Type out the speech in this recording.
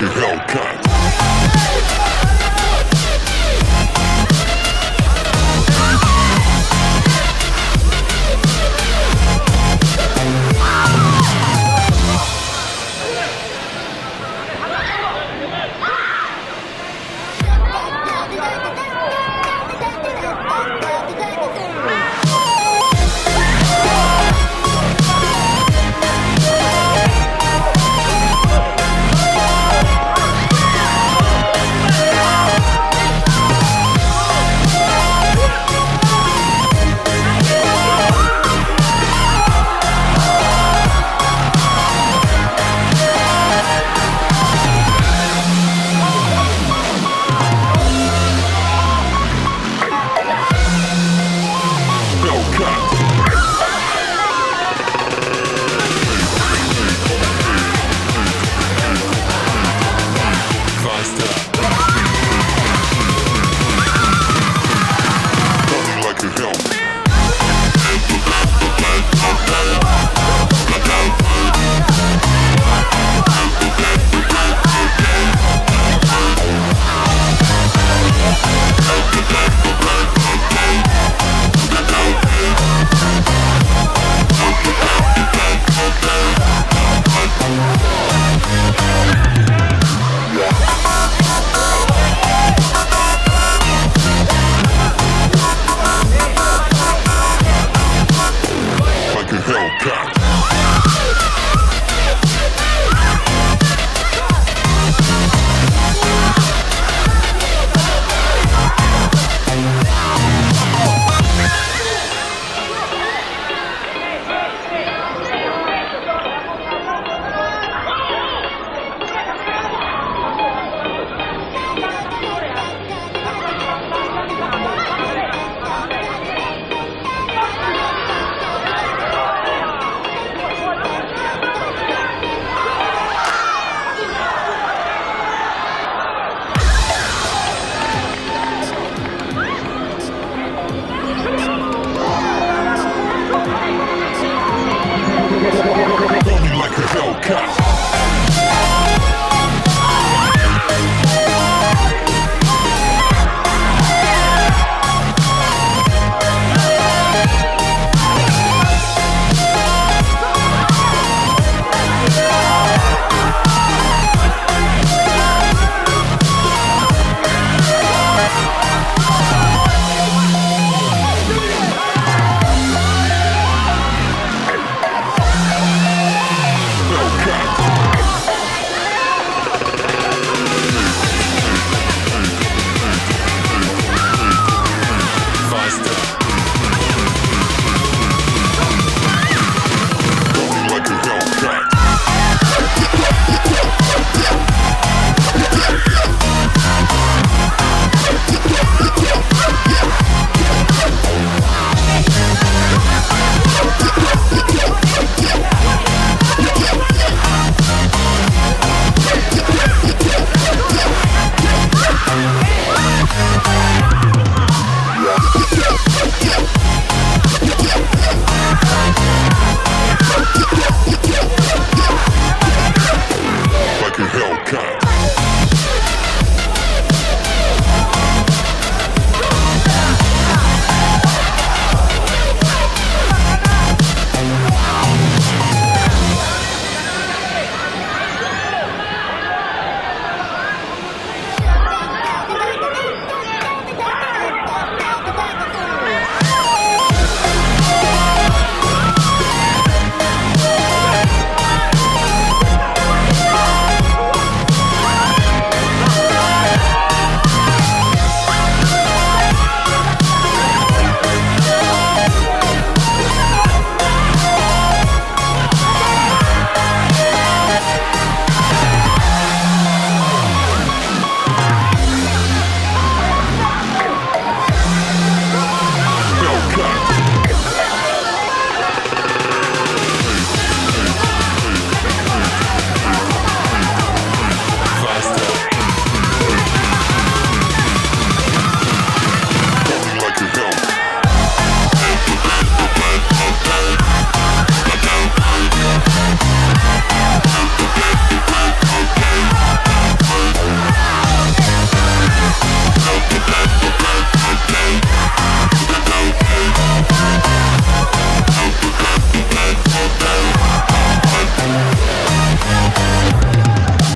like Hellcat. Yeah.